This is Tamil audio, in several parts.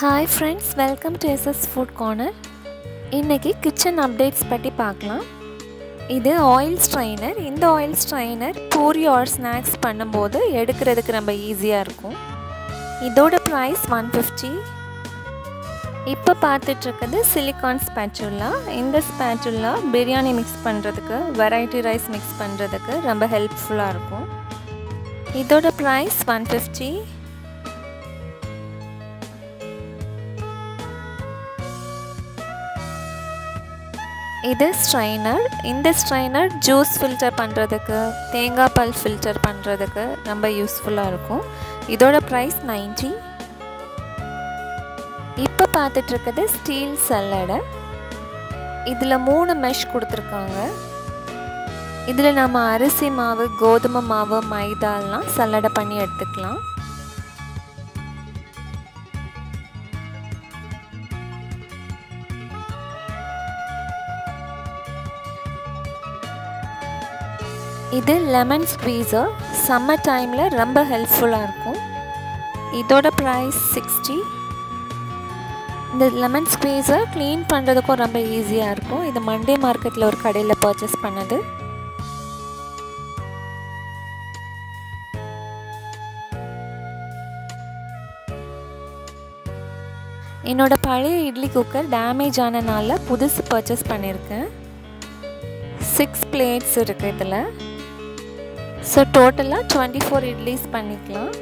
Hi friends welcome to S S food corner இன்றைக்கி கிச்சன் அப்டேட்ஸ் பற்றி பார்க்கலாம். இது ஆயில் ஸ்ட்ரைனர் இந்த oil strainer puri or snacks பண்ணும்போது எடுக்கிறதுக்கு ரொம்ப ஈஸியாக இருக்கும். இதோட ப்ரைஸ் ஒன் ஃபிஃப்டி இப்போ பார்த்துட்ருக்குது சிலிக்கான் ஸ்பேச்சுல்லா இந்த ஸ்பேச்சுல்லா பிரியாணி மிக்ஸ் பண்ணுறதுக்கு வெரைட்டி ரைஸ் மிக்ஸ் பண்ணுறதுக்கு ரொம்ப ஹெல்ப்ஃபுல்லாக இருக்கும். இதோட ப்ரைஸ் ஒன் ஃபிஃப்டி இது ஸ்ட்ரைனர் இந்த ஸ்ட்ரைனர் ஜூஸ் ஃபில்டர் பண்ணுறதுக்கு தேங்காய் பால் ஃபில்டர் பண்ணுறதுக்கு ரொம்ப யூஸ்ஃபுல்லாக இருக்கும். இதோட ப்ரைஸ் நைன்ட்டி இப்போ பார்த்துட்ருக்குது ஸ்டீல் சல்லடை இதில் மூணு மெஷ் கொடுத்துருக்காங்க. இதில் நம்ம அரிசி மாவு கோதுமை மாவு மைதாலாம் சல்லடை பண்ணி எடுத்துக்கலாம். இது லெமன் ஸ்க்வீஸர் சம்மர் டைமில் ரொம்ப ஹெல்ப்ஃபுல்லாக இருக்கும். இதோட ப்ரைஸ் சிக்ஸ்டி இந்த லெமன் ஸ்க்வீஸர் க்ளீன் பண்ணுறதுக்கும் ரொம்ப ஈஸியாக இருக்கும். இது மண்டே மார்க்கெட்டில் ஒரு கடையில் பர்ச்சேஸ் பண்ணது. என்னோடய பழைய இட்லி குக்கர் டேமேஜ் ஆனனால புதுசு பர்ச்சேஸ் பண்ணியிருக்கேன் சிக்ஸ் பிளேட்ஸ் இருக்குது இதில். ஸோ டோட்டலாக டுவெண்ட்டி ஃபோர் இட்லிஸ் பண்ணிக்கலாம்.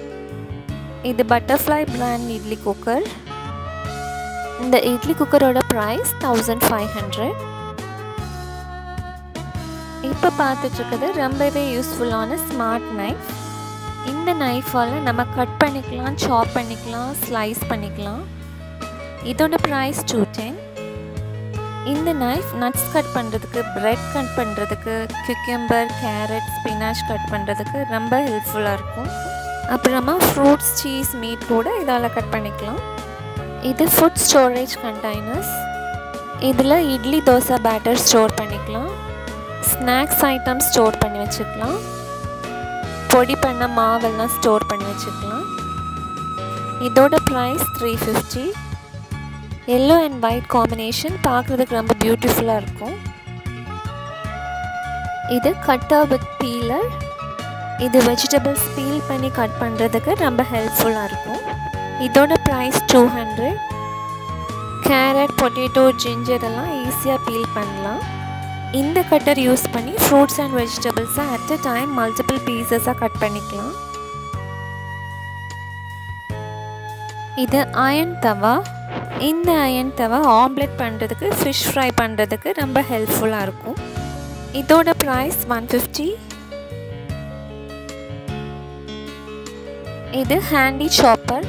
இது பட்டர்ஃப்ளை பிராண்ட் இட்லி குக்கர் இந்த இட்லி குக்கரோட ப்ரைஸ் தௌசண்ட் ஃபைவ் ஹண்ட்ரட் இப்போ பார்த்துட்ருக்குது ரொம்பவே யூஸ்ஃபுல்லான ஸ்மார்ட் நைஃப் இந்த நைஃபால் நம்ம கட் பண்ணிக்கலாம் சாப் பண்ணிக்கலாம் ஸ்லைஸ் பண்ணிக்கலாம். இதோட ப்ரைஸ் டூ டென் இந்த நைஃப் நட்ஸ் கட் பண்ணுறதுக்கு ப்ரெட் கட் பண்ணுறதுக்கு கியூக்கம்பர் கேரட் ஸ்பினாச் கட் பண்ணுறதுக்கு ரொம்ப ஹெல்ப்ஃபுல்லாக இருக்கும். அப்புறமா ஃப்ரூட்ஸ் சீஸ் மீட் கூட இதால் கட் பண்ணிக்கலாம். இது ஃபுட் ஸ்டோரேஜ் கண்டெய்னர்ஸ் இதில் இட்லி தோசை பேட்டர் ஸ்டோர் பண்ணிக்கலாம். ஸ்நாக்ஸ் ஐட்டம்ஸ் ஸ்டோர் பண்ணி வச்சுக்கலாம். பொடி பண்ண மாவெல்லாம் ஸ்டோர் பண்ணி வச்சுக்கலாம். இதோட price three fifty yellow and white combination பார்க்குறதுக்கு ரொம்ப பியூட்டிஃபுல்லாக இருக்கும். இது கட்டர் வித் பீலர் இது வெஜிடபிள்ஸ் பீல் பண்ணி கட் பண்ணுறதுக்கு ரொம்ப ஹெல்ப்ஃபுல்லாக இருக்கும். இதோட price two hundred carrot potato ginger எல்லாம் ஈஸியாக பீல் பண்ணலாம். இந்த கட்டர் யூஸ் பண்ணி ஃப்ரூட்ஸ் அண்ட் வெஜிடபிள்ஸை அட் அ டைம் மல்டிபிள் பீசஸாக கட் பண்ணிக்கலாம். இது அயன் தவா. இந்த அயன் தவா ஆம்லெட் பண்ணுறதுக்கு ஃபிஷ் ஃப்ரை பண்ணுறதுக்கு ரொம்ப ஹெல்ப்ஃபுல்லாக இருக்கும். இதோட ப்ரைஸ் ஒன் ஃபிஃப்டி இது ஹேண்டி சாப்பர்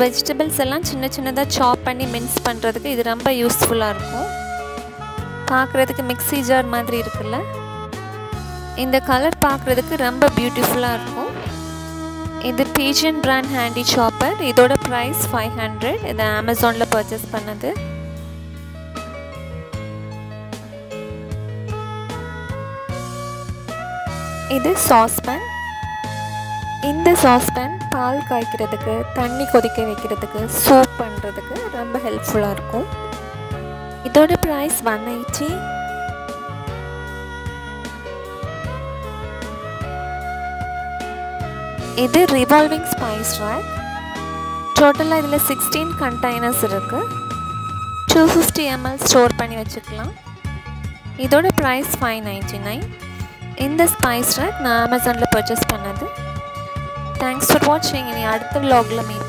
வெஜிடபிள்ஸ் எல்லாம் சின்ன சின்னதாக சாப் பண்ணி மின்ஸ் பண்ணுறதுக்கு இது ரொம்ப யூஸ்ஃபுல்லாக இருக்கும். பார்க்குறதுக்கு மிக்ஸி ஜார் மாதிரி இருக்குல்ல? இந்த கலர் பார்க்குறதுக்கு ரொம்ப பியூட்டிஃபுல்லாக இருக்கும். இது பீஜன் பிராண்ட் ஹேண்டி சாப்பர் இதோட ப்ரைஸ் ஃபைவ் ஹண்ட்ரட் இது அமேசானில் பர்ச்சேஸ் பண்ணது. இது சாஸ்பேன் இந்த சாஸ்பேன் பால் காய்க்கிறதுக்கு தண்ணி கொதிக்க வைக்கிறதுக்கு சூப் பண்ணுறதுக்கு ரொம்ப ஹெல்ப்ஃபுல்லாக இருக்கும். இதோட ப்ரைஸ் ஒன் எயிட்டி இது ரிவால்விங் ஸ்பைஸ் ரேக் டோட்டலாக இதில் சிக்ஸ்டீன் கண்டெய்னர்ஸ் இருக்குது டூ ஃபிஃப்டி எம்எல் ஸ்டோர் பண்ணி வச்சுக்கலாம். இதோட ப்ரைஸ் ஃபைவ் நைன்டி நைன் இந்த ஸ்பைஸ் ரேக் நான் அமேசானில் பர்ச்சேஸ் பண்ணது. தேங்க்ஸ் ஃபார் வாட்சிங் இனி அடுத்த விலாகில் மீட்